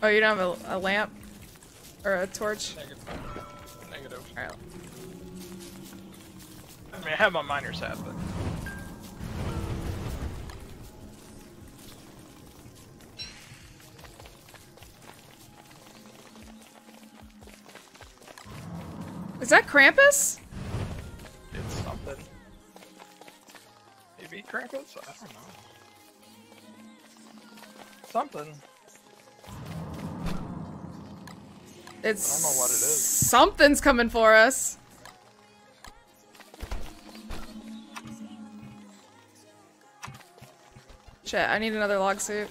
Oh, you don't have a, a lamp? Or a torch? Negative. Negative. Alright. I mean, I have my miner's hat, but. Is that Krampus? It's something. Maybe Krampus? I don't know. Something. It's I don't know what it is. Something's coming for us. Shit, I need another log suit.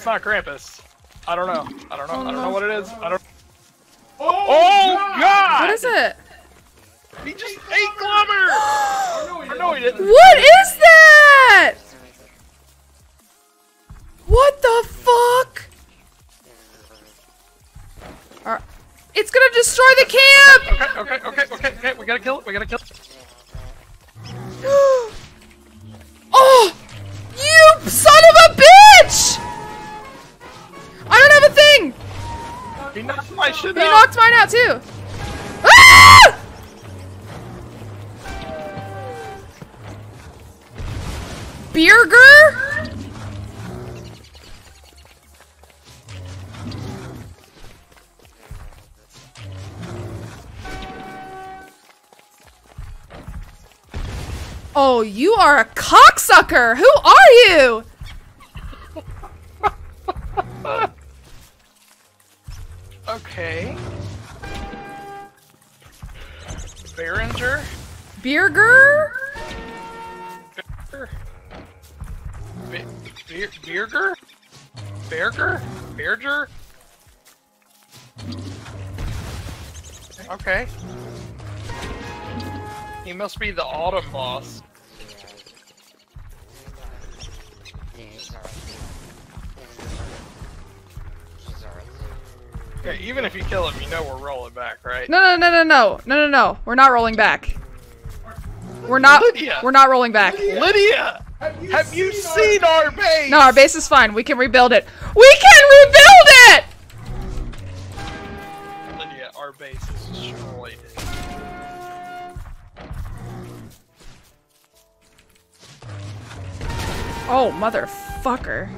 That's not Krampus. I don't know. I don't know. I don't know what it is. I don't. Oh, oh God! What is it? He just ate Glommer! Or no, he didn't. What is Burger? Oh, you are a cocksucker! Who are you? Okay. Behringer? Burger? Be- Be- Beerger? Berger? Berger? Okay. He must be the autumn boss. Okay, even if you kill him, you know we're rolling back, right? No, no, no, no, no, no, no, no. We're not rolling back. We're not. Lydia! We're not rolling back. Lydia! Have you seen our base? No, our base is fine. We can rebuild it. We can rebuild it. Lydia, our base is destroyed. Oh, motherfucker.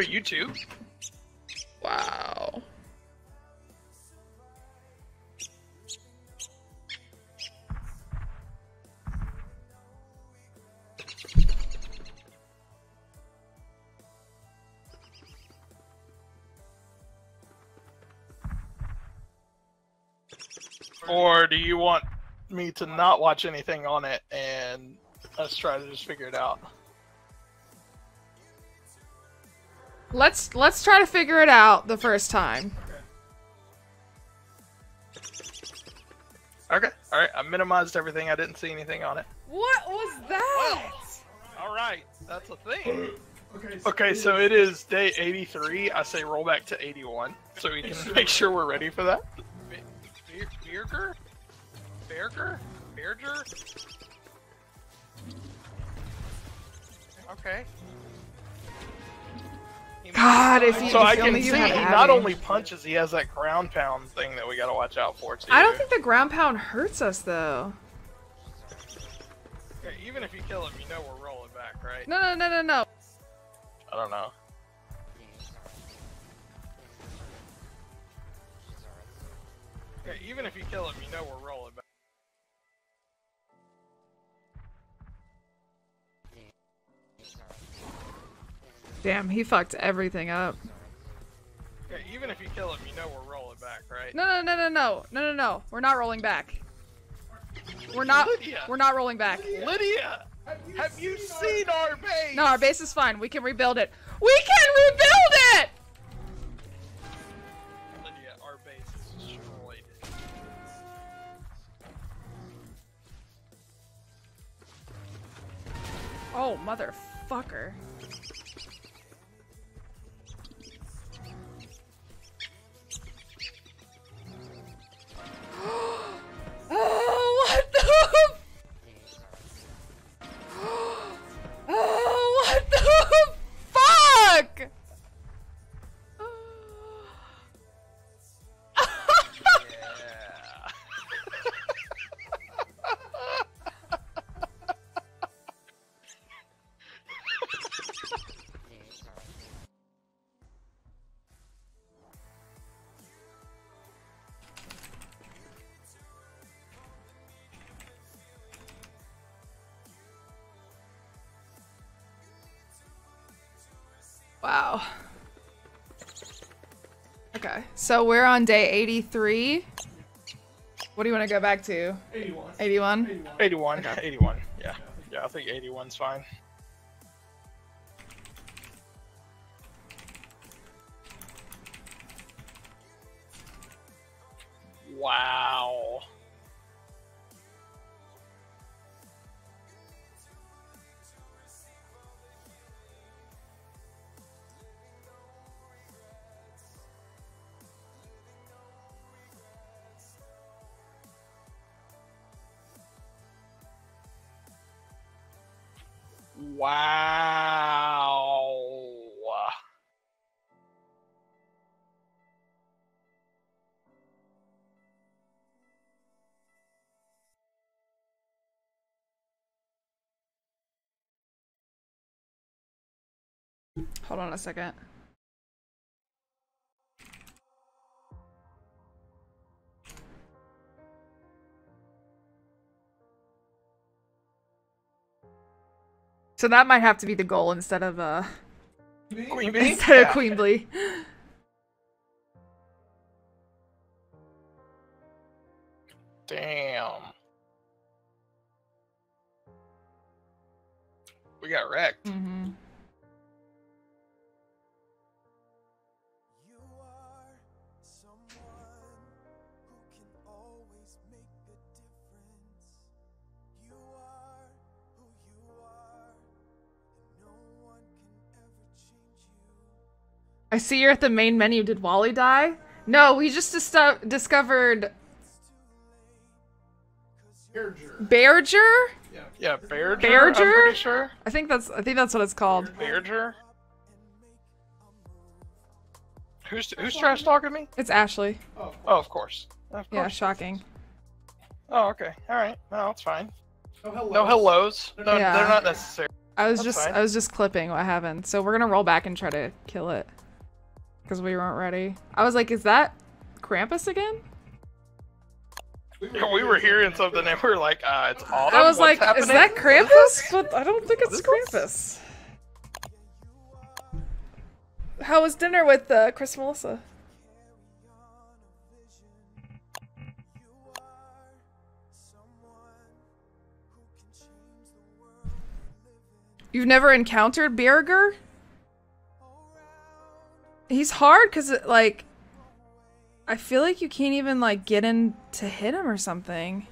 To YouTube. Wow. Or do you want me to not watch anything on it and let's try to just figure it out? Let's let's try to figure it out the first time. Okay, all right. I minimized everything. I didn't see anything on it. What was that? All right, that's a thing. Okay, so it is day 83. I say roll back to 81 so we can make sure we're ready for that. Be- Be- Beerger? Berger? Berger? Okay. God, if you- so if I can see he not only punches, he has that ground pound thing that we gotta watch out for too. I don't think the ground pound hurts us though. Okay, even if you kill him, you know we're rolling back, right? No, no, no, no, no. I don't know. Okay, even if you kill him, you know we're rolling Damn, he fucked everything up. Okay, even if you kill him, you know we're rolling back, right? No, no, no, no, no, no, no, no. We're not rolling back. We're not. Lydia. We're not rolling back. Lydia, have you seen our base? No, our base is fine. We can rebuild it. We can rebuild it. Lydia, our base is destroyed. Oh, motherfucker. So we're on day 83. What do you want to go back to? 81. 81? 81. 81. Yeah. Yeah, I think 81's fine. Hold on a second. So that might have to be the goal instead of uh Queen bee? instead Yeah. of Queen Blee. Damn. We got wrecked. Mm-hmm. You I see you're at the main menu. Did Wally die? No, we just dis- discovered Berger. Bearger. Yeah, Bearger. Bearger? I'm pretty sure. I think that's I think that's what it's called. Bearger. Who's who's trash talking me? It's Ashley. Oh, of course. Of Yeah, course. shocking. Oh, okay. All right. No, it's fine. No hello. No hellos. No, Yeah. they're not necessary. I was That's just fine. I was just clipping what happened. So we're gonna roll back and try to kill it. Because we weren't ready. I was like, is that Krampus again? We were hearing something and we were like, uh, it's autumn. I was What's like, is that Krampus? But I don't think it's Krampus. How was dinner with uh, Chris Melissa? You've never encountered Bearger? He's hard because, like, I feel like you can't even, like, get in to hit him or something.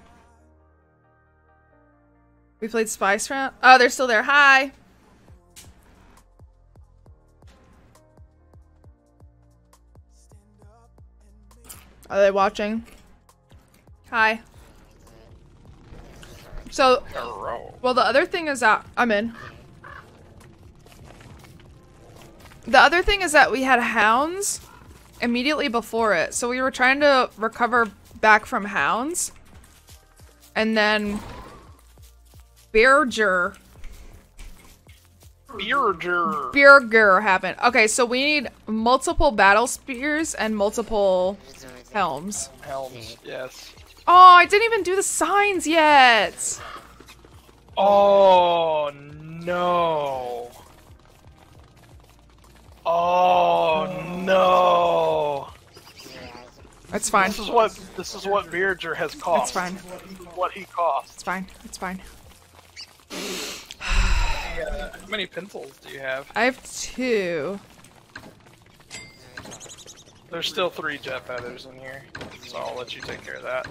We played Spice Round. Oh, they're still there. Hi. Are they watching? Hi. So, well, the other thing is that I'm in. The other thing is that we had hounds immediately before it, so we were trying to recover back from hounds, and then Bearger Bearger. Bearger happened. Okay, so we need multiple battle spears and multiple helms. Helms. Yes. Oh, I didn't even do the signs yet. Oh no. Oh no! That's fine. This is what this is what Bearger has cost. It's fine. What he cost. It's fine. It's fine. How many pencils do you have? I have two. There's still three jet feathers in here, so I'll let you take care of that.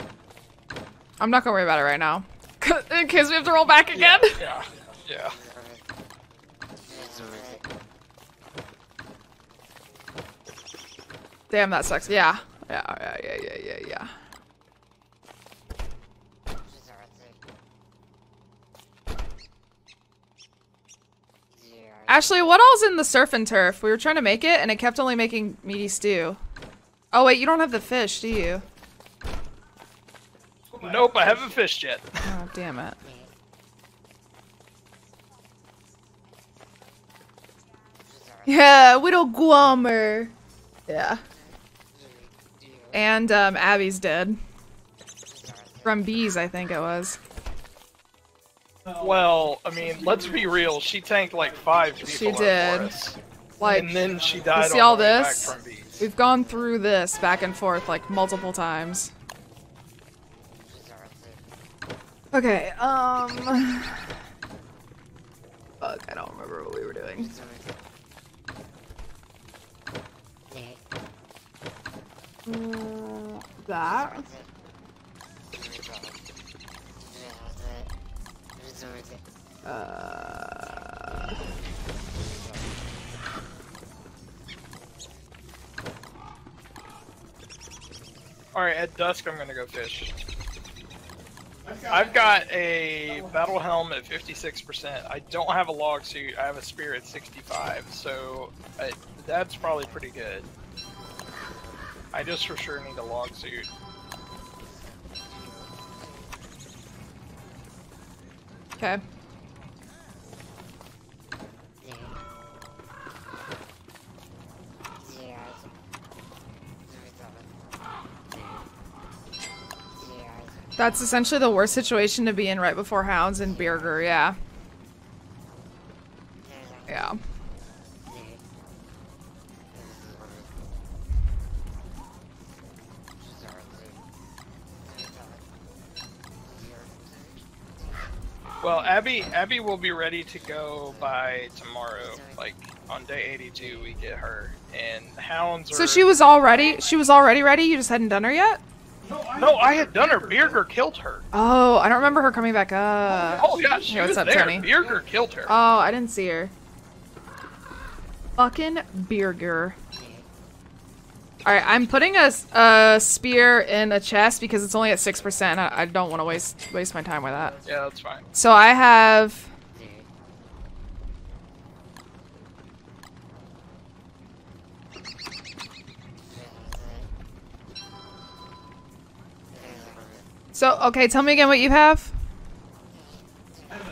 I'm not gonna worry about it right now, in case we have to roll back again. yeah. yeah. yeah. Damn, that sucks. Yeah. Yeah, oh, yeah, yeah, yeah, yeah, yeah. Ashley, what all's in the surf and turf? We were trying to make it, and it kept only making meaty stew. Oh wait, you don't have the fish, do you? Nope, I haven't fished yet. Oh, damn it. Yeah, Widow Guamer. Yeah. And um, Abby's dead. From bees, I think it was. Well, I mean, let's be real. She tanked like five people. She did. Like, and then she died. see on all this? Back from bees. we've gone through this back and forth like multiple times. Okay, um... Fuck, I don't remember what we were doing. Mm, that? Uh... All right, at dusk, I'm gonna go fish. I've got a battle helm at 56%. I don't have a log suit. I have a spear at 65, so I, that's probably pretty good. I just for sure need a log suit. Okay. That's essentially the worst situation to be in right before Hounds and Bearger, yeah. Yeah. Abby, will be ready to go by tomorrow. Like on day 82, we get her, and hounds are. So she was already she was already ready, you just hadn't done her yet? No, I had done her. Bearger killed her. Oh, I don't remember her coming back up. Oh yeah, she Hey, what's was up, there. Tony? Bearger killed her. Oh, I didn't see her. Fucking Bearger. Alright, I'm putting a, a, spear in a chest because it's only at 6%. and I, I don't want to waste waste my time with that. yeah, that's fine. So I have... So, okay, tell me again what you have.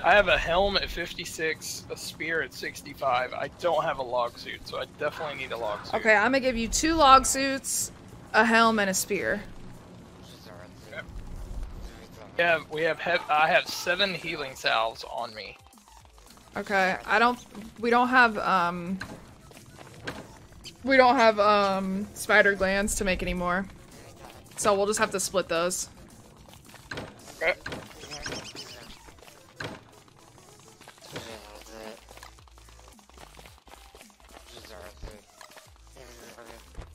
I have a helm at 56, a spear at 65. I don't have a log suit, so I definitely need a log suit. Okay, I'm gonna give you two log suits, a helm, and a spear. We have, we have, I have seven healing salves on me. Okay, I don't. We don't have um. We don't have um spider glands to make anymore, so we'll just have to split those. Okay.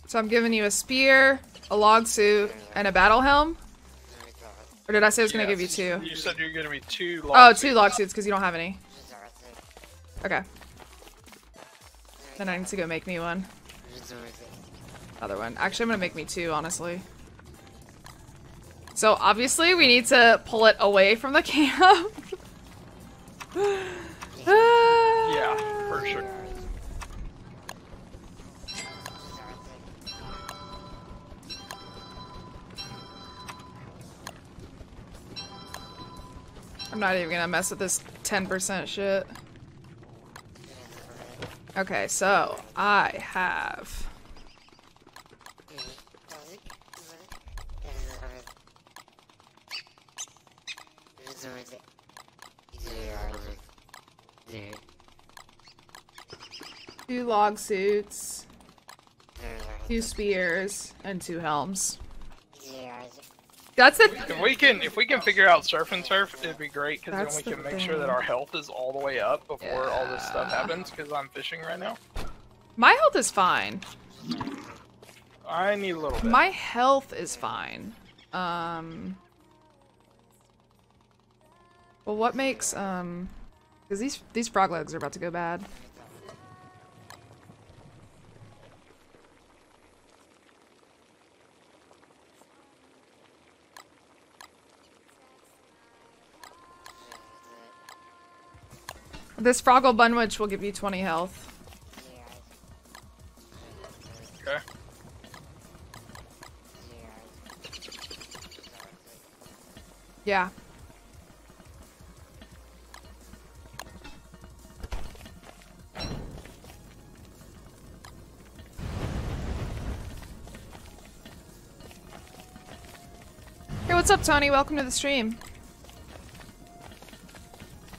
So I'm giving you a spear, a log suit, and a battle helm. Or did I say I was gonna give you two? You said you're gonna be two log Oh, two log suits because you don't have any. Okay. Then I need to go make me one. Other one. Actually, I'm gonna make me two, honestly. So obviously, we need to pull it away from the camp. Yeah, for sure. I'm not even gonna mess with this 10% shit. Okay, so I have. Two log suits, two spears, and two helms. That's the. If we can, if we can figure out surf and turf, it'd be great because then we the can make sure that our health is all the way up before all this stuff happens. Because I'm fishing right now. My health is fine. I need a little bit. My health is fine. Um. Well, what makes um? Because these these frog legs are about to go bad. This Froggle Bunwich will give you 20 health. Okay. Yeah. Hey, what's up, Tony? Welcome to the stream.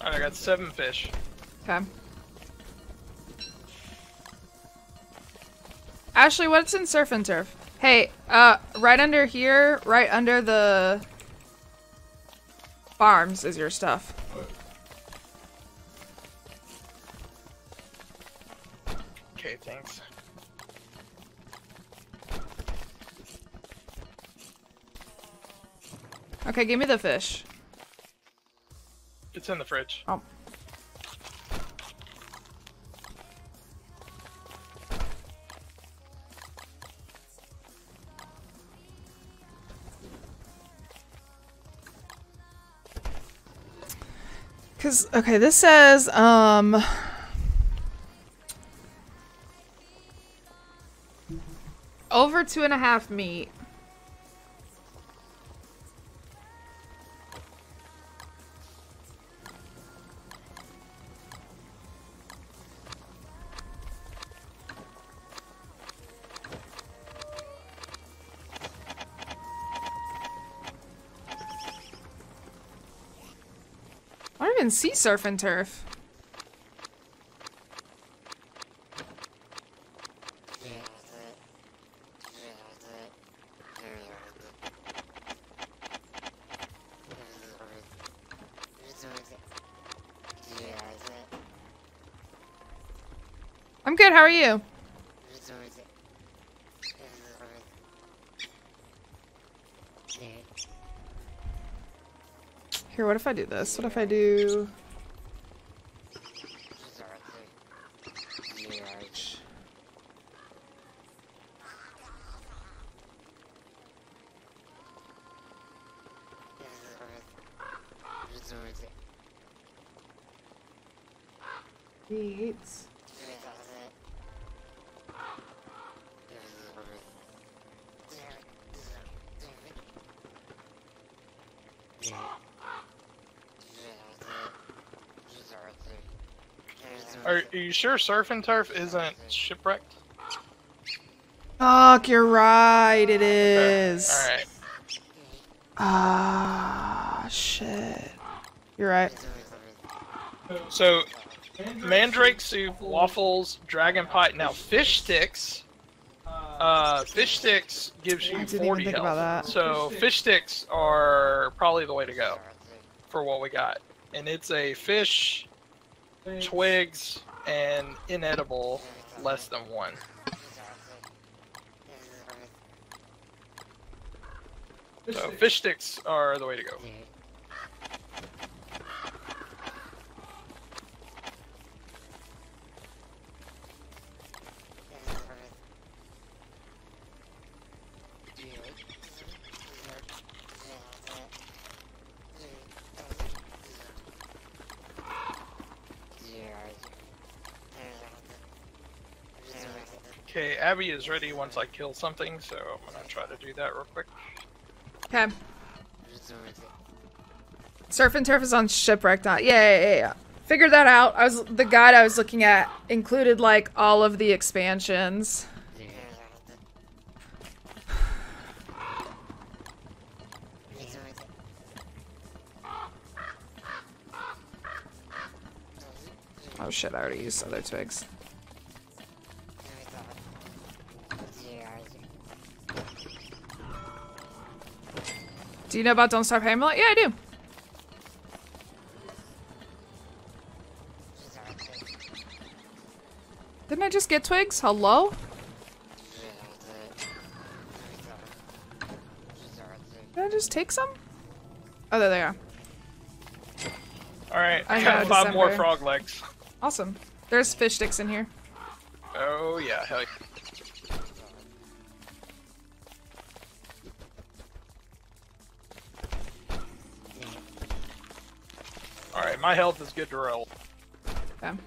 I got seven fish. Okay. Ashley, what's in Surf and Turf? Hey, uh, right under here, right under the farms is your stuff. Okay, thanks. Okay, give me the fish. It's in the fridge. Oh. Cause okay, this says um over two and a half meat. Don't see surf and turf. I'm good. How are you? Here, what if I do this? What if I do? Eight. Are, are you sure surf and turf isn't shipwrecked? Fuck, you're right. It is. Alright. Ah, shit. You're right. So, mandrake soup, waffles, dragon pie. Now, fish sticks. Uh, fish sticks gives you I didn't even 40 health. about that. So, fish sticks are probably the way to go for what we got. And it's a fish, twigs, and inedible less than one. So, fish sticks are the way to go. Okay, Abby is ready once I kill something, so I'm gonna try to do that real quick. Okay. Surf and turf is on shipwreck. Not yeah, yeah, yeah, yeah. Figured that out. I was the guide I was looking at included like all of the expansions. Oh shit! I already used other twigs. Do you know about Don't Starve Hamlet? Yeah, I do. Didn't I just get twigs? Hello? Did I just take some? Oh, there they are. Alright, I I got five more frog legs. Awesome. There's fish sticks in here. Oh yeah, hell yeah. Alright, my health is good to roll. Okay.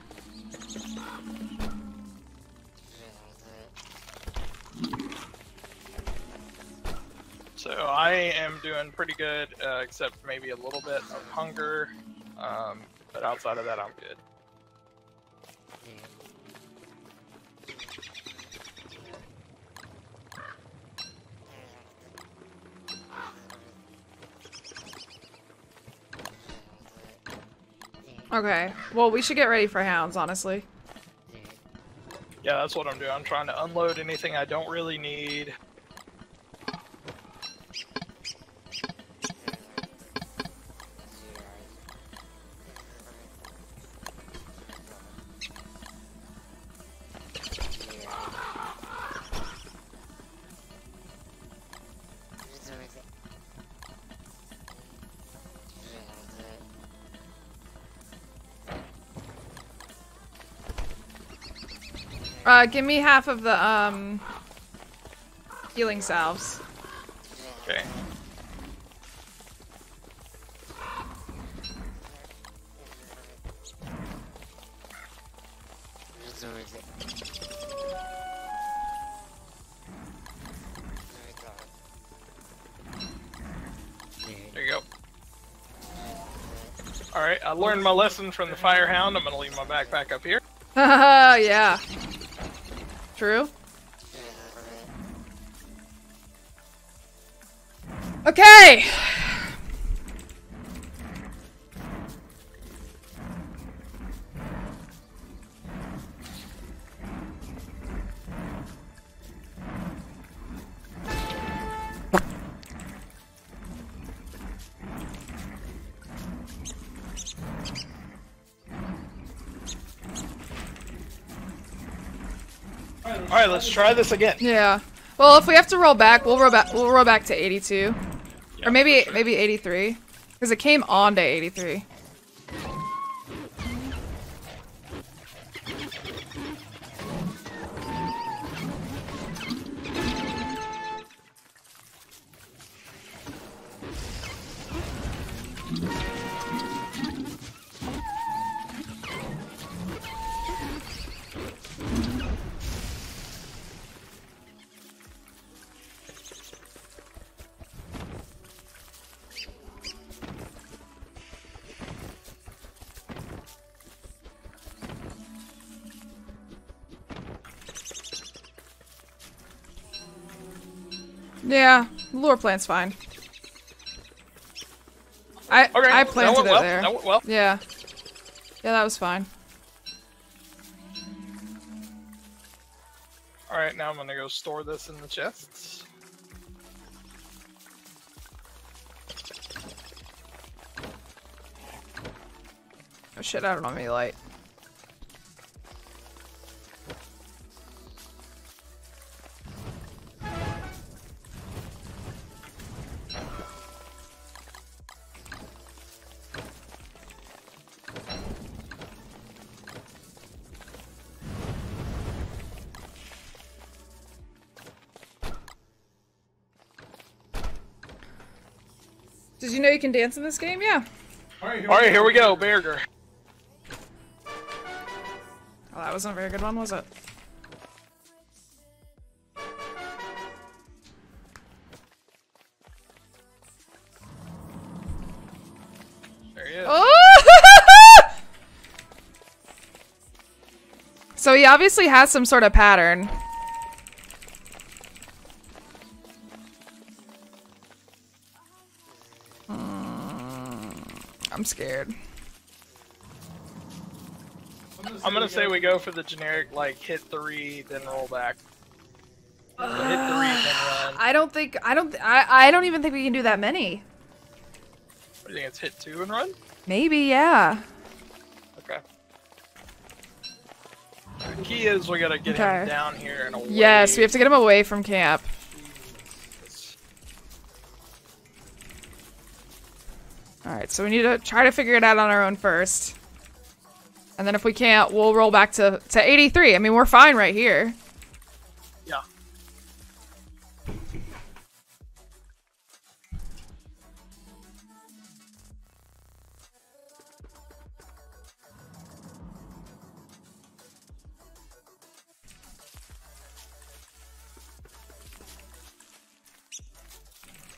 So I am doing pretty good, uh, except maybe a little bit of hunger. Um, but outside of that, I'm good. Okay. Well, we should get ready for hounds, honestly. Yeah, that's what I'm doing. I'm trying to unload anything I don't really need. Uh, give me half of the, um, healing salves. Okay. There you go. Alright, I learned my lesson from the Firehound. I'm gonna leave my backpack up here. Yeah. True. Okay. Let's try this again. Yeah. Well, if we have to roll back, we'll roll back. We'll roll back to 82, Yeah, or maybe sure. maybe 83, because it came on to 83. Lure plant's fine. I Okay, I planted went it there. Well. Yeah. Yeah, that was fine. Alright, now I'm gonna go store this in the chests. Oh shit, I don't have any light. Can dance in this game? Yeah. Alright, here we go, Bearger. Oh, that wasn't a very good one, was it? There he is. Oh! so he obviously has some sort of pattern. Scared. I'm gonna say we go for the generic, like, hit three, then roll back. Or hit three, then run. I don't think I don't I I don't even think we can do that many. What do You think it's hit two and run? Maybe, yeah. Okay. The key is we gotta get Okay. him down here and away. Yes, we have to get him away from camp. Alright, so we need to try to figure it out on our own first. And then if we can't, we'll roll back to, to 83. I mean, we're fine right here. Yeah.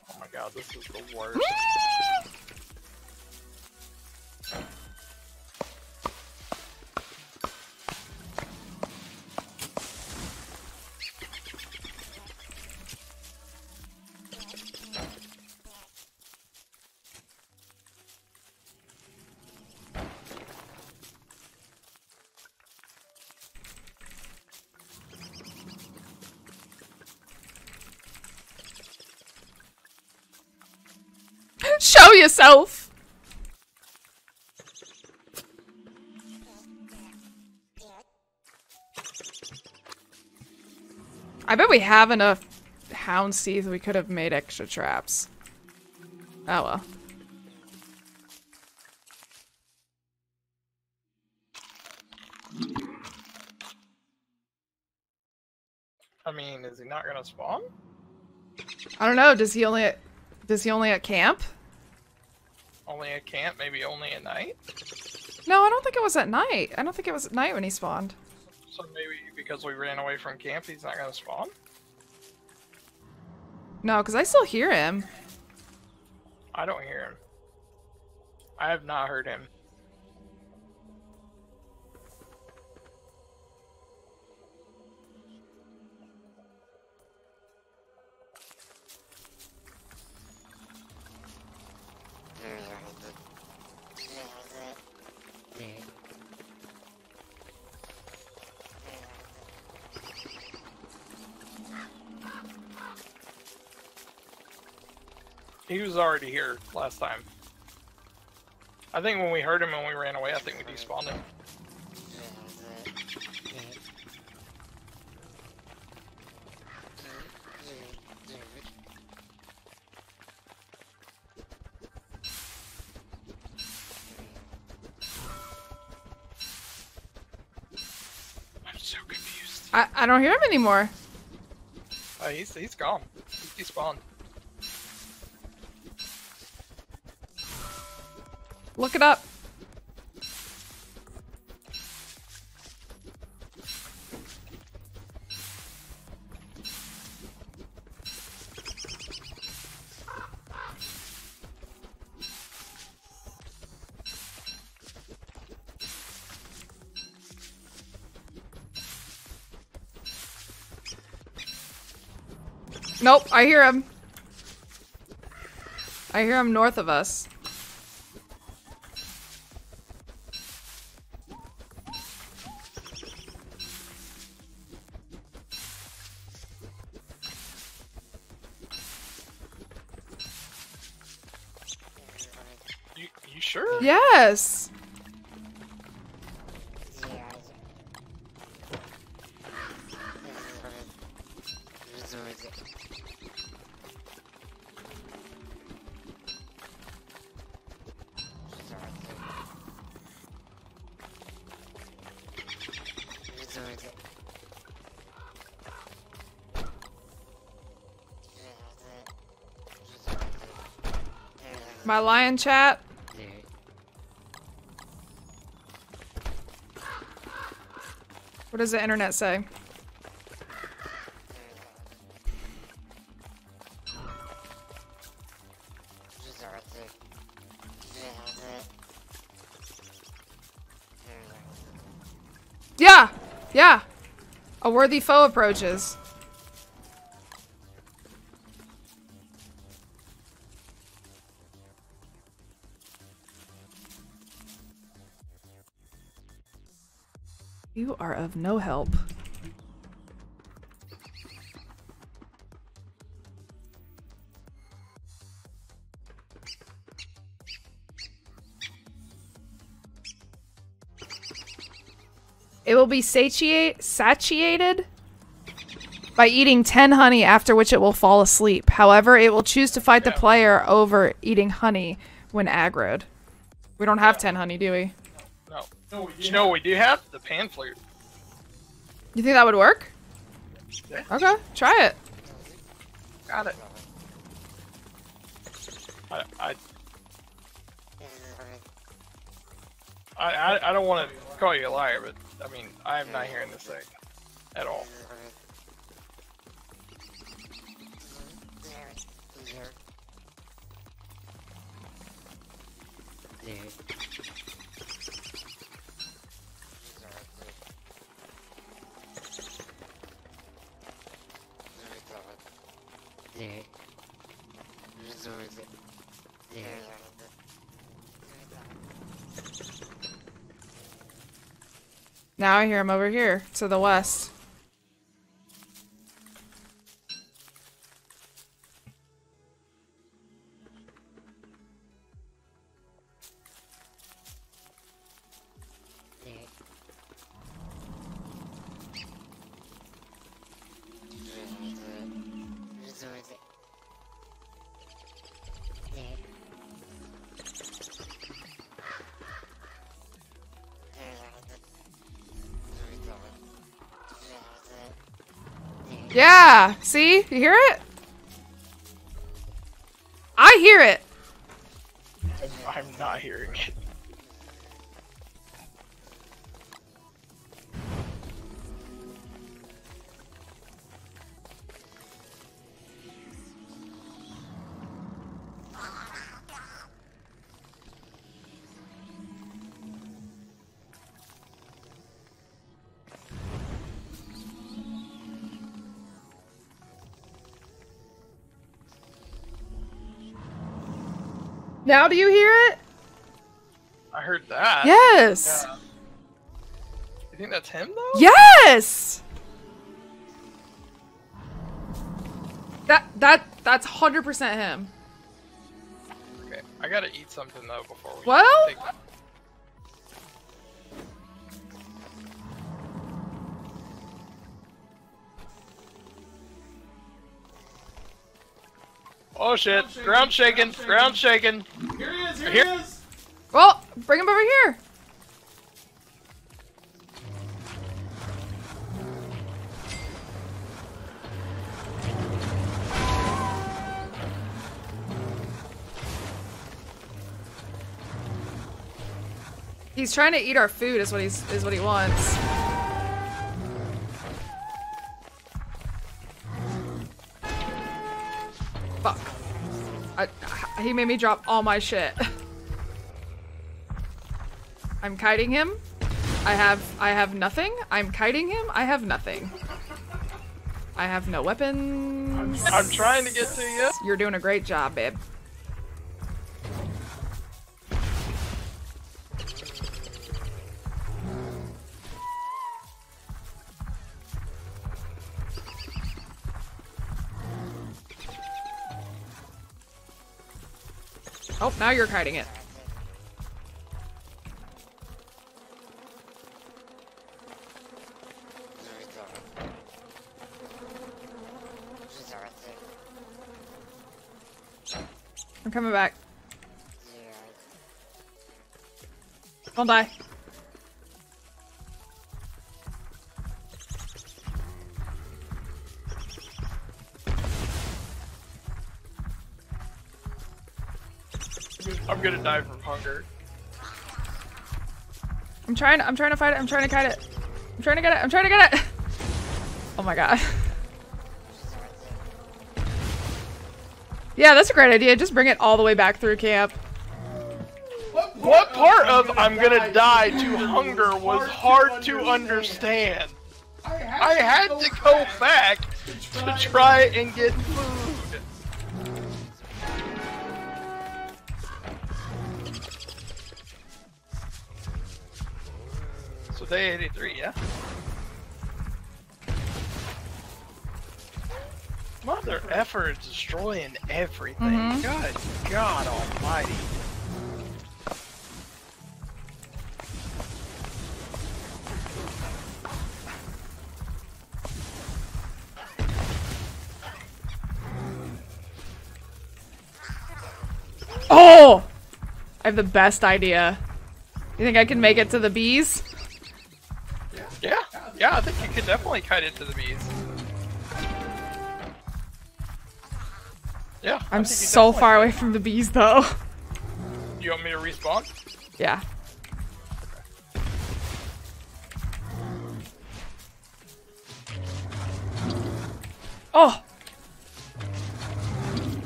Oh my god, this is the worst. Yourself! I bet we have enough hound teeth we could have made extra traps. Oh well. I mean, is he not gonna spawn? I don't know, does he only does he only at camp? Camp, maybe only at night? No, I don't think it was at night. I don't think it was at night when he spawned. So maybe because we ran away from camp, he's not gonna spawn? No, because I still hear him. I don't hear him. I have not heard him. He was already here last time. I think when we heard him and we ran away, I think we despawned him. I'm so confused. I, I don't hear him anymore. Uh, he's he's gone. He despawned. Look it up. Nope, I hear him. I hear him north of us. My lion chat. What does the internet say? Yeah, yeah. A worthy foe approaches. You are of no help. It will be satiate satiated by eating 10 honey after which it will fall asleep. However, it will choose to fight yeah. the player over eating honey when aggroed. We don't have yeah. 10 honey, do we? No. No, we Do you know what we do have? The pan flute. You think that would work? Yeah. Okay, try it. Got it. I I I, I, I don't want to call you a liar, but I mean I am not hearing this thing at all. Now I hear him over here, to the west. See? You hear it? I hear it. I'm, not hearing it. Now do you hear it? I heard that. Yes. Yeah. You think that's him though? Yes. That that that's hundred percent him. Okay, I gotta eat something though before we. Well- Oh shit! Ground shaking! Ground shaking! Here he is, here, Here- he is! Well, bring him over here. He's trying to eat our food. Is what he's is what he wants. He made me drop all my shit. I'm kiting him. I have I have nothing. I'm kiting him. I have nothing. I have no weapons. I'm trying to get to you. You're doing a great job, babe. Oh, now you're kiting it. I'm coming back. Don't die. Gonna die from hunger. I'm trying. I'm trying to fight it. I'm trying to kite it. I'm trying to get it. I'm trying to get it. Oh my god. Yeah, that's a great idea. Just bring it all the way back through camp. What part of I'm gonna die to hunger was hard to understand? I had to go back to try and get A eighty-three, yeah? Mother effer is destroying everything. Mm -hmm. Good God almighty. Oh! I have the best idea. You think I can make it to the bees? Yeah, yeah, I think you could definitely kite it to the bees. Yeah. I'm so far away from the bees though. You want me to respawn? yeah. Oh!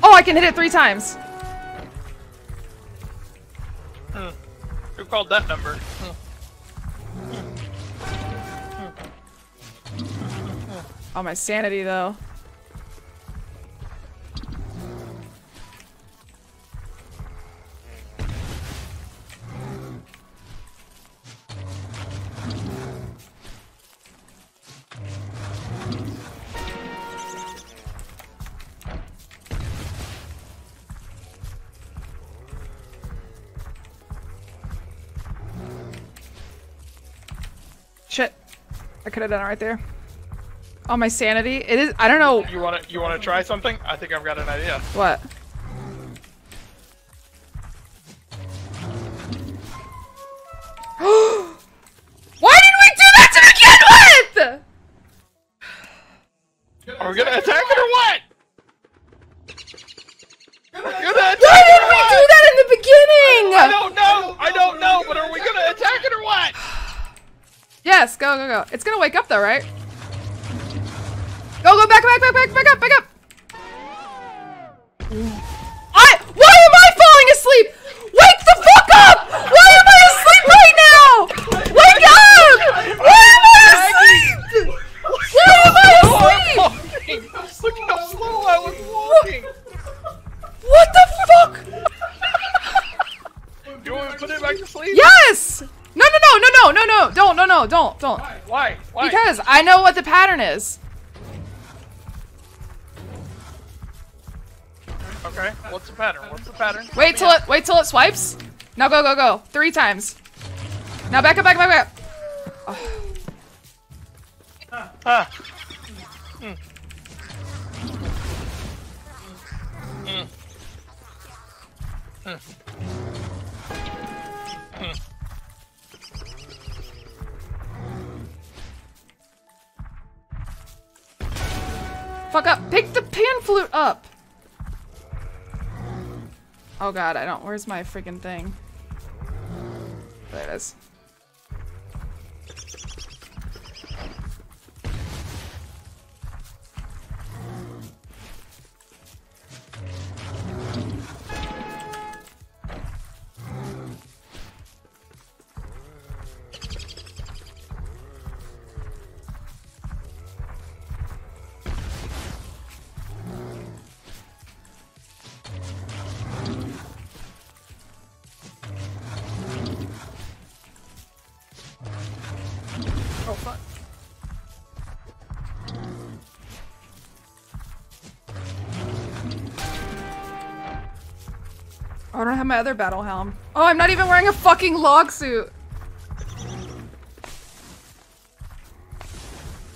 Oh, I can hit it three times. Hmm. Who called that number? Oh, my sanity though. Shit. I could have done it right there. Oh, my sanity. It is. I don't know You wanna you wanna try something? I think I've got an idea. what. Why did we do that to begin with? Are we gonna attack it or what? Gonna Why did we do that in the beginning? I don't know. I don't know. But are we gonna attack it or what? Yes, go, go, go. It's gonna wake up though, right? Pattern? What's the pattern? Wait till it wait till it swipes. Now go go go. Three times. Now back up back up back up. Ah. Fuck up. Pick the pan flute up. Oh god, I don't. Where's my freaking thing? There it is. I don't have my other battle helm. Oh, I'm not even wearing a fucking log suit.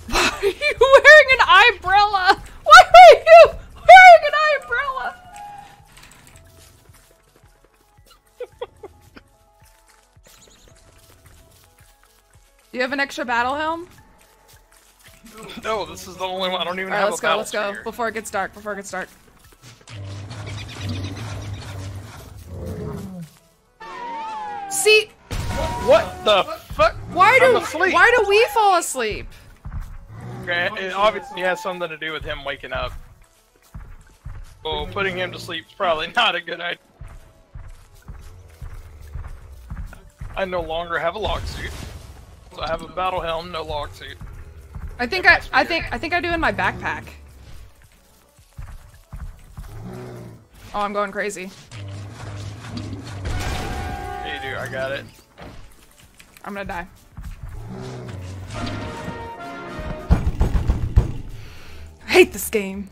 Why are you wearing an umbrella? Why are you wearing an umbrella? Do you have an extra battle helm? No, this is the only one. I don't even Alright, have let's a go, battle let's go. spear. Before it gets dark, before it gets dark. Asleep? Okay, it obviously has something to do with him waking up. Oh, putting him to sleep is probably not a good idea. I no longer have a log suit. So I have a battle helm, no log suit. I think I I think I think I do in my backpack. Oh, I'm going crazy. Yeah, you do, I got it. I'm gonna die. Hate this game.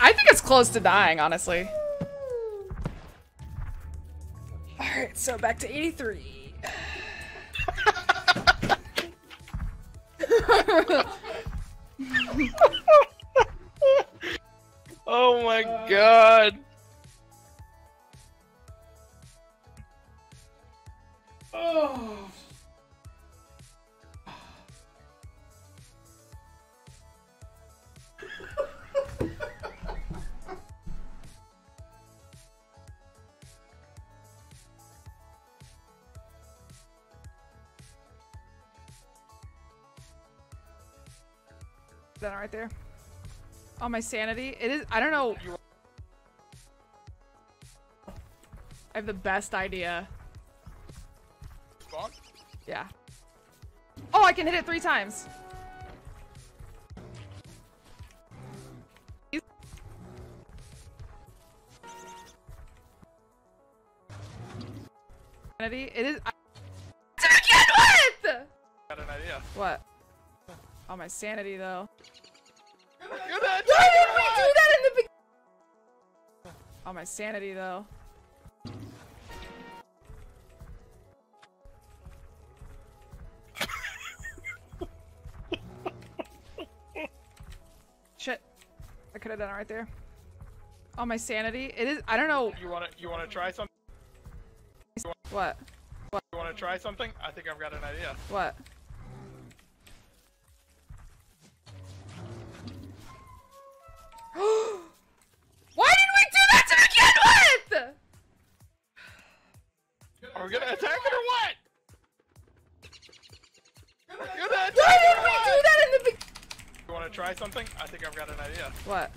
I think it's close to dying, honestly. Alright, so back to 83. Oh my god. Right there. On my sanity. It is I don't know. I have the best idea. Spawn? Yeah. Oh, I can hit it three times. Sanity. It is. I to begin with. Got an idea. What? Oh, my sanity though. My sanity though. Shit. I could have done it right there. Oh, my sanity. It is. I don't know. You wanna you wanna try something? What? What? You wanna try something? I think I've got an idea. What? Try something? I think I've got an idea. What?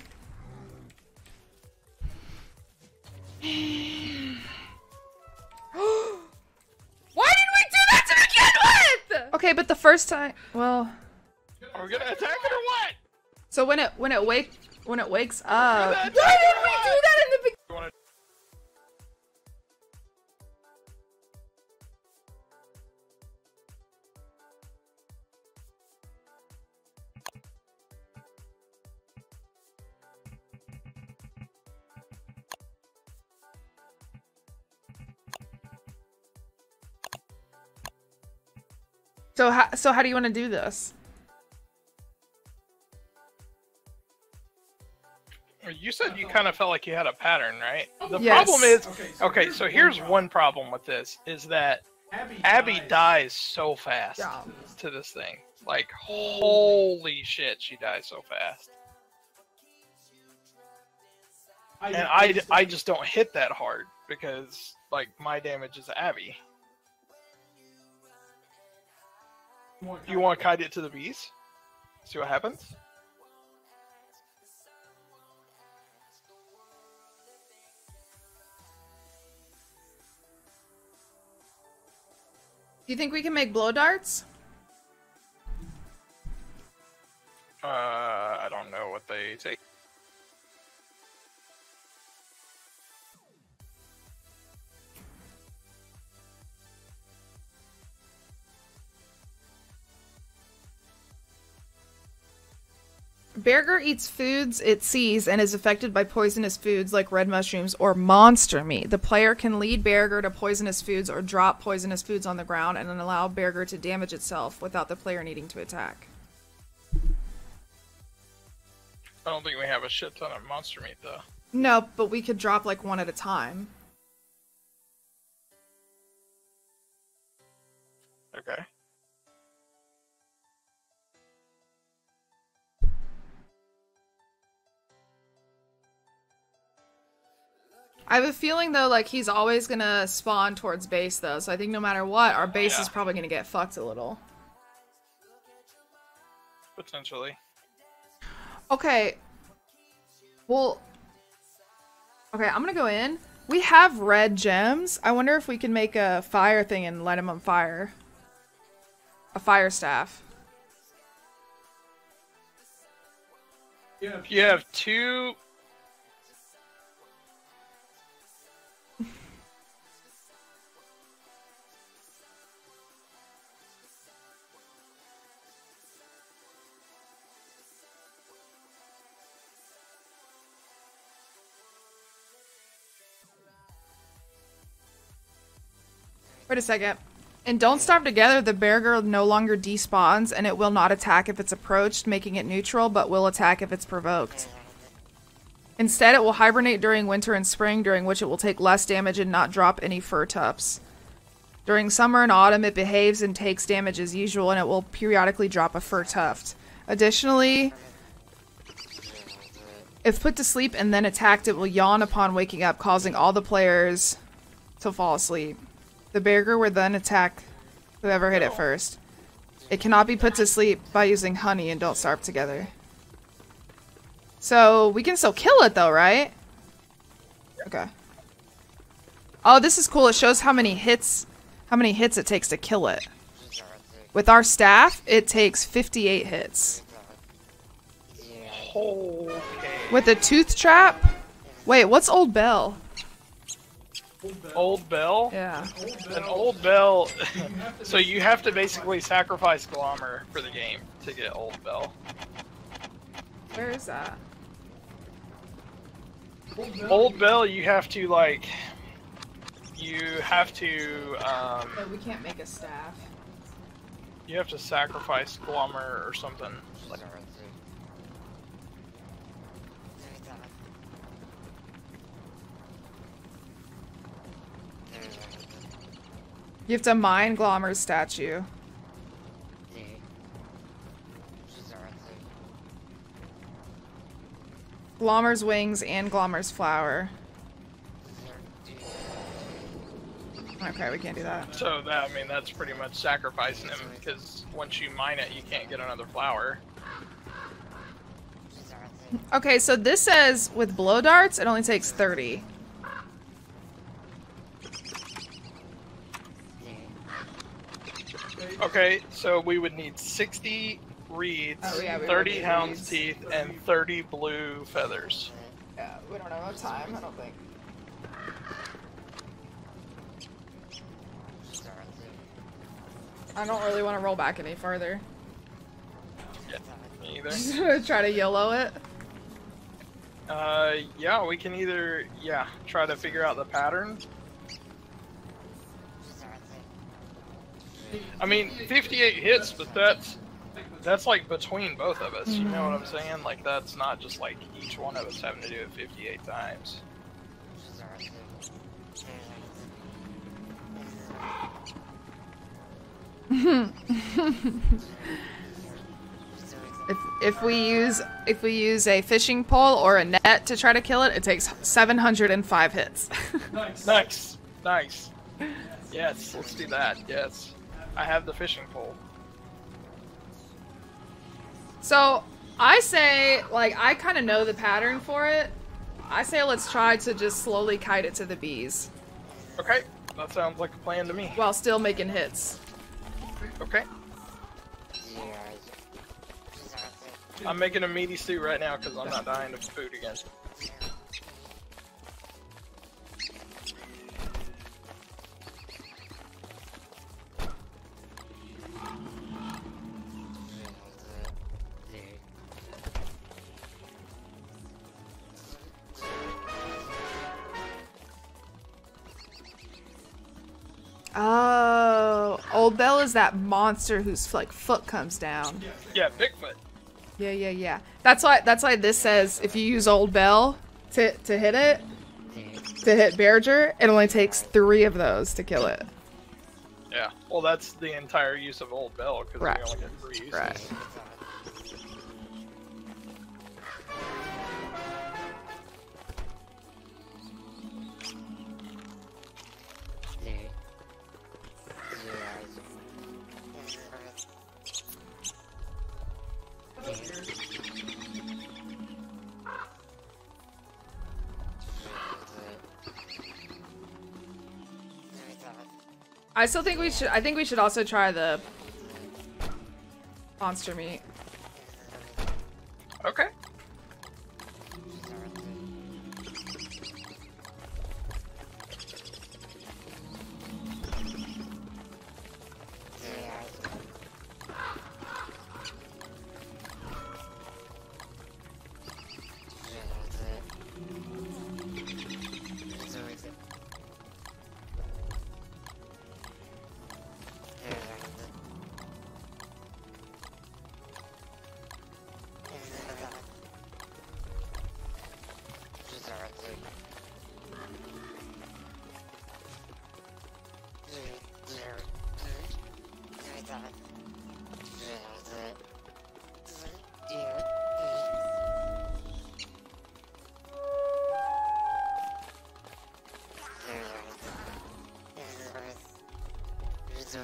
Why did we do that to begin with? Okay, but the first time, well, Are we gonna attack it or what? so when it when it wake when it wakes up. Why Why did we do that So how so how do you want to do this? You said you kind of felt like you had a pattern, right? Oh, the Yes. problem is, Okay, so okay, here's so one here's problem. one problem with this: is that Abby, Abby dies. dies so fast Yeah. to this thing. Like, holy shit, she dies so fast. I, And I, I just don't hit that hard because, like, my damage is Abby. You want to kite it to the bees? See what happens? Do you think we can make blow darts? Uh, I don't know what they take. Bearger eats foods it sees and is affected by poisonous foods like red mushrooms or monster meat. The player can lead Bearger to poisonous foods or drop poisonous foods on the ground and then allow Bearger to damage itself without the player needing to attack. I don't think we have a shit ton of monster meat, though. No, but we could drop like one at a time. Okay. I have a feeling though, like he's always gonna spawn towards base though, so I think no matter what, our base Yeah. is probably gonna get fucked a little. Potentially. Okay. Well. Okay, I'm gonna go in. We have red gems. I wonder if we can make a fire thing and light him on fire. A fire staff. Yeah, You have two. Wait a second. And Don't Starve Together, the Bearger no longer despawns and it will not attack if it's approached, making it neutral, but will attack if it's provoked. Instead, it will hibernate during winter and spring, during which it will take less damage and not drop any fur tufts. During summer and autumn, it behaves and takes damage as usual, and it will periodically drop a fur tuft. Additionally, if put to sleep and then attacked, it will yawn upon waking up, causing all the players to fall asleep. The Bearger will then attack whoever hit it first. It cannot be put to sleep by using honey and don't starve together. So we can still kill it though, right? Okay. Oh, this is cool. It shows how many hits how many hits it takes to kill it. With our staff, it takes 58 hits. Okay. With a tooth trap? Wait, what's Old Bell? Old Bell? Yeah. An Old Bell. so you have to basically sacrifice Glommer for the game to get Old Bell. Where is that? Old Bell, you have to like. You have to. Um, we can't make a staff. you have to sacrifice Glommer or something. Like, You have to mine Glommer's statue. Glommer's wings and Glommer's flower. Okay, we can't do that. so that I mean that's pretty much sacrificing him because once you mine it, you can't get another flower. Okay, so this says with blow darts, it only takes 30. Okay, so we would need 60 reeds, Oh, yeah, 30 would hound's teeth, and 30 blue feathers. Yeah, we don't have enough time, I don't think. I don't really want to roll back any farther. Yeah, me either. Try to yellow it. Uh, yeah, we can either, yeah, try to figure out the pattern. I mean, 58 hits, but that's that's like between both of us. You know what I'm mm-hmm. saying? Like that's not just like each one of us having to do it 58 times. If if we use if we use a fishing pole or a net to try to kill it, it takes 705 hits. Nice. Nice, nice. Yes, let's do that. Yes, I have the fishing pole. so I say like I kind of know the pattern for it. I say let's try to just slowly kite it to the bees Okay, that sounds like a plan to me. while still making hits. Okay, I'm making a meaty stew right now because I'm not dying of food again. Old Bell is that monster whose like foot comes down. Yeah, Bigfoot. Yeah, yeah, yeah. That's why that's why this says if you use Old Bell to to hit it, to hit Bearger, it only takes three of those to kill it. Yeah, well, that's the entire use of Old Bell because Right. we only get three uses. Right. I still think we should. I think we should also try the monster meat. Okay.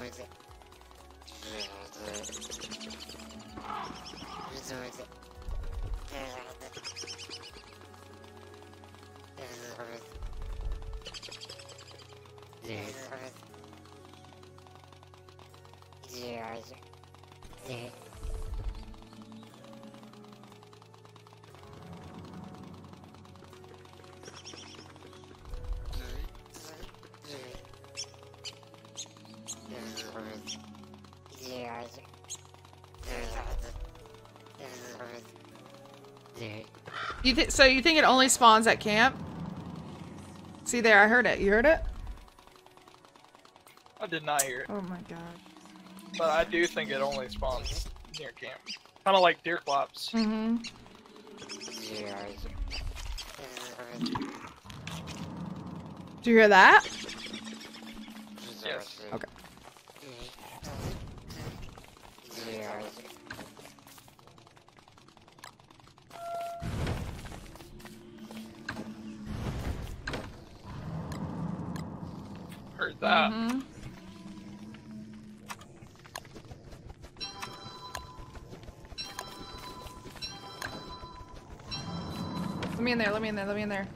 resource resource You th- so you think it only spawns at camp? See there, I heard it. You heard it? I did not hear it, Oh my god. but I do think it only spawns near camp. Kind of like Deerclops. Mm-hmm. Do you hear that? That. Mhm. Let me in there, let me in there, let me in there.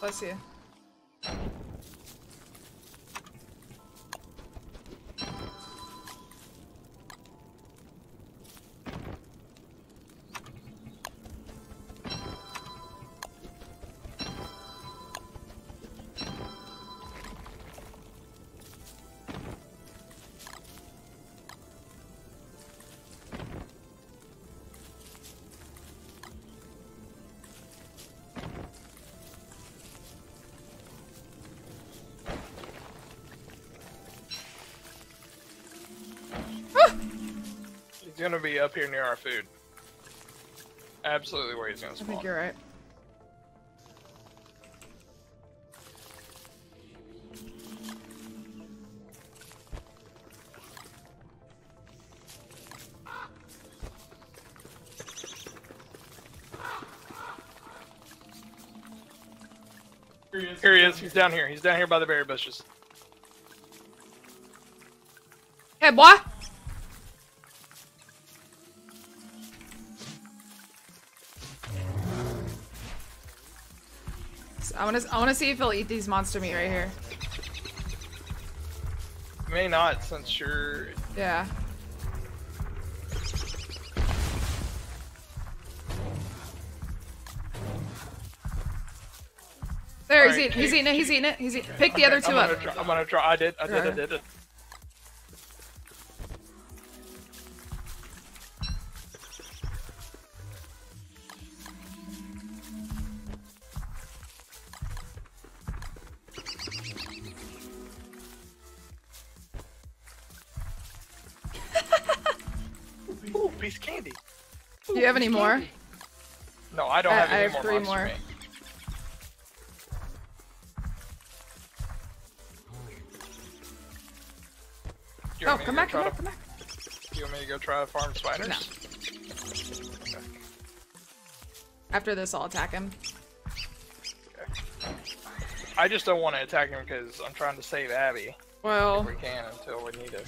Bless you. Gonna be up here near our food. Absolutely where he's gonna spawn. I think you're right. Here he is. Here he is. He's down here. He's down here by the berry bushes. Hey, boy! I want to. I want to see if he'll eat these monster meat right here. May not, since you're. Yeah. There, he's Alright, eating. He's eating it. He's eating it. He's eating. Pick the other I'm two gonna up. Try, I'm gonna try. I did. I did. I did it. Ooh, you have any more? No, I don't I- have any I have more three more. You Oh, want me to come back! Come back! Come back! You want me to go try to farm spiders? No. After this, I'll attack him. I just don't want to attack him because I'm trying to save Abby. Well, If we can until we need it.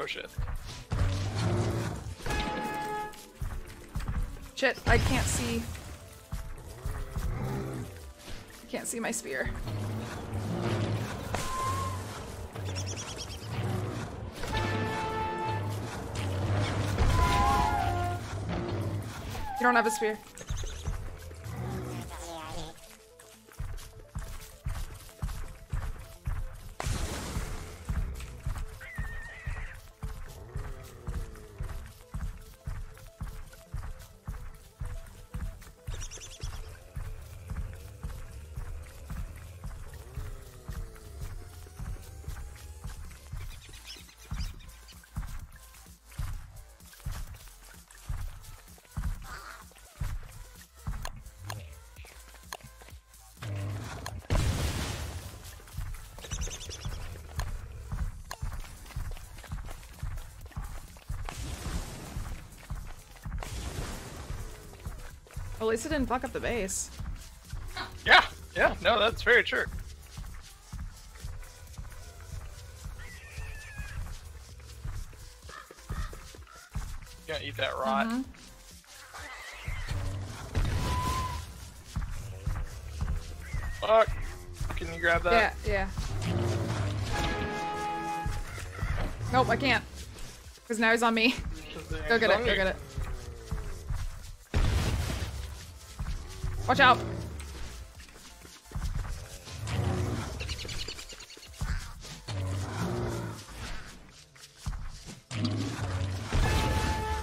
Oh shit. shit! I can't see. I can't see my spear. You don't have a spear. Least it didn't fuck up the base. Yeah, yeah, no, that's very true. Gonna eat that rot. Mhm. Fuck. Can you grab that? Yeah, yeah. Nope, I can't. Because now he's on me. Go get it, go get it. Watch out.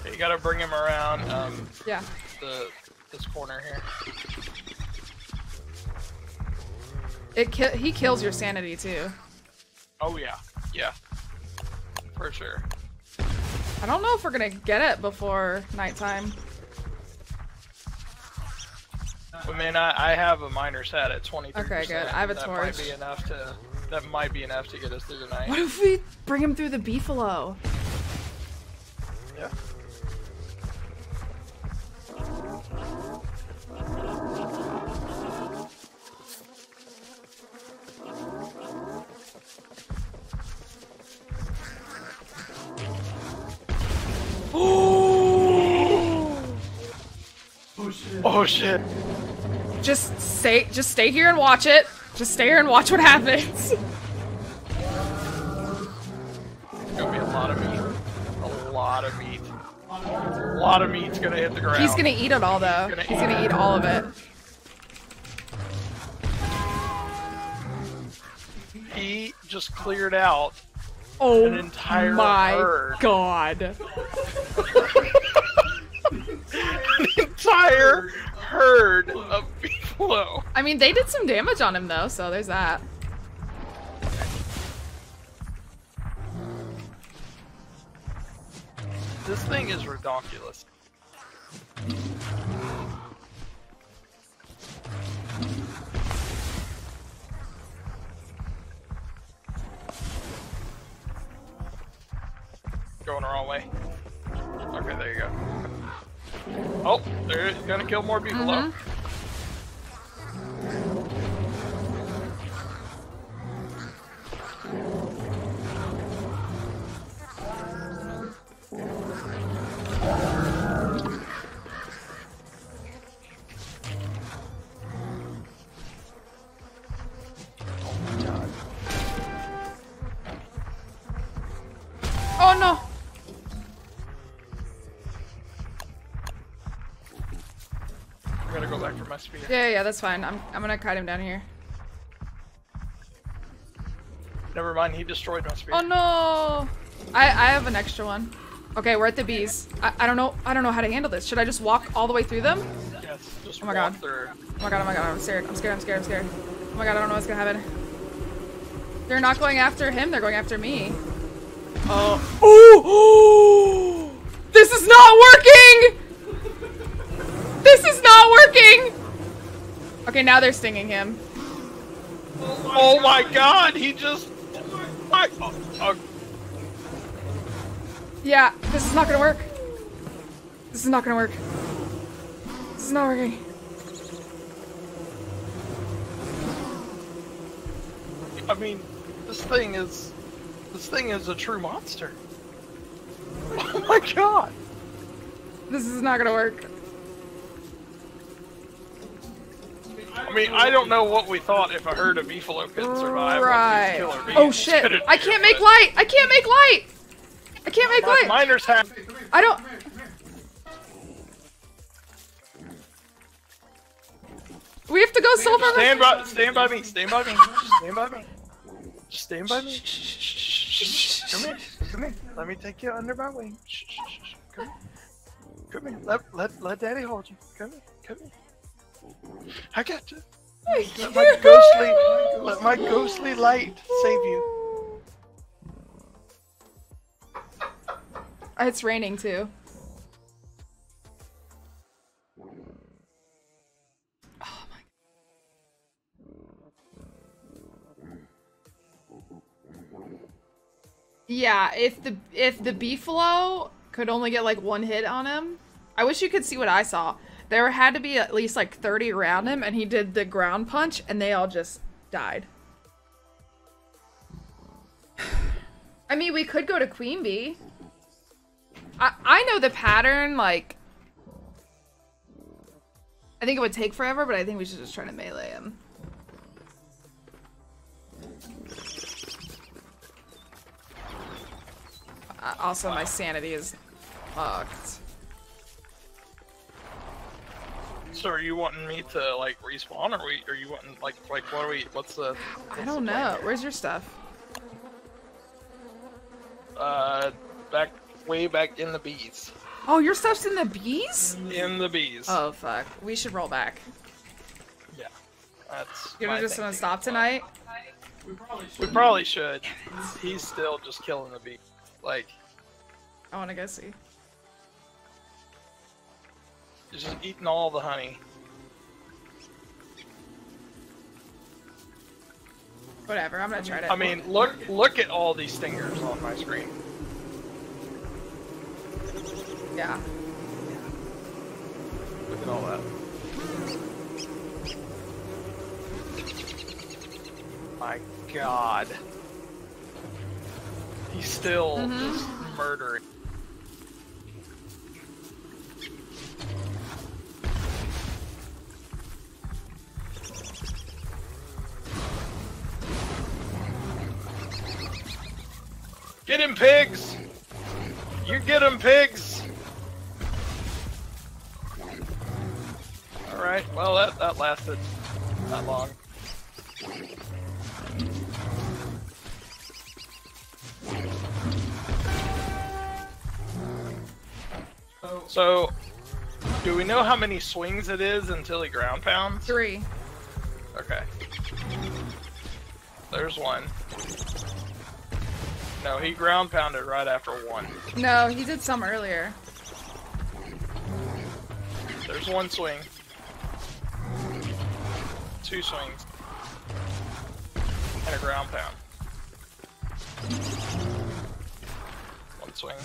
You gotta bring him around um, Yeah. the this corner here. It ki he kills your sanity too. Oh yeah, yeah, for sure. I don't know if we're gonna get it before nighttime. I mean, I, I have a miner's hat at 23. Okay, good. I have a that torch. might be enough to. That might be enough to get us through the night. What if we bring him through the beefalo? Yeah. Oh shit. Oh shit. Just stay just stay here and watch it. Just stay here and watch what happens. Gonna be a lot of meat. A lot of meat. A lot of meat's gonna hit the ground. He's gonna eat it all though. Gonna He's gonna it. eat all of it. He just cleared out Oh an entire my herd. god. An entire herd of beefalo. I mean, they did some damage on him though, so there's that. This thing is ridiculous. Going the wrong way. Okay, there you go. Oh, they're gonna kill more beefalo. Mhm. Oh spear. Yeah, yeah, that's fine. I'm I'm gonna kite him down here. Never mind, he destroyed my spear. Oh no! I I have an extra one. Okay, we're at the bees. I, I don't know I don't know how to handle this. Should I just walk all the way through them? Yes, just Oh my God. through. Oh my god, oh my god, I'm scared. I'm scared, I'm scared, I'm scared. Oh my god, I don't know what's gonna happen. They're not going after him, they're going after me. Oh. Oh! This is not working! This is not working! Okay, now they're stinging him. Oh my god, he just. I, oh, oh, Yeah, this is not gonna work. This is not gonna work. This is not working. I mean, this thing is. This thing is a true monster. Oh my god. This is not gonna work. I mean, I don't know what we thought if a herd of beefalo couldn't survive. Right. Oh shit! I can't make light! I can't make light! I can't make light! Miners have. I don't. We have to go silver. Stand by, stand by me. Stand by me. Stand by me. Stand by me. Come here. Come here. Let me take you under my wing. Come here. Come here. Let, let, let daddy hold you. Come here. Come here. I got you. Let my ghostly, let my ghostly light save you. Uh, it's raining too. Oh my. Yeah, if the if the beefalo could only get like one hit on him, I wish you could see what I saw. There had to be at least like 30 around him, and he did the ground punch, and they all just died. I mean, we could go to Queen Bee. I, I know the pattern, like... I think it would take forever, but I think we should just try to melee him. Uh, also, my sanity is fucked. So are you wanting me to like respawn, or we? Are you wanting like like what are we? What's the? I don't know. Where's your stuff? Uh, back way back in the bees. Oh, your stuff's in the bees? In the bees. Oh, fuck. We should roll back. Yeah. That's. You're just gonna stop tonight? We probably should. We probably should. He's still just killing the bees. Like, I wanna go see. He's just eating all the honey. Whatever, I'm gonna try to. I mean, look look at all these stingers on my screen. yeah. Look at all that. My God. He's still Mhm. just murdering. Get him, pigs! Alright, well, that, that lasted not long. So, do we know how many swings it is until he ground pounds? Three. Okay. There's one. No, he ground pounded right after one. No, he did some earlier. There's one swing. Two swings. And a ground pound. One swing.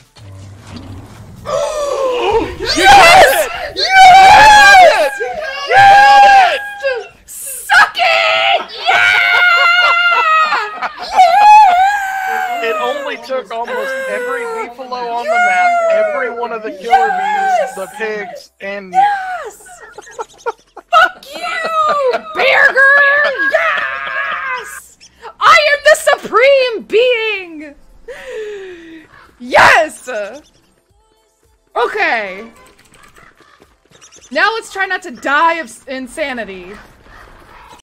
To die of insanity.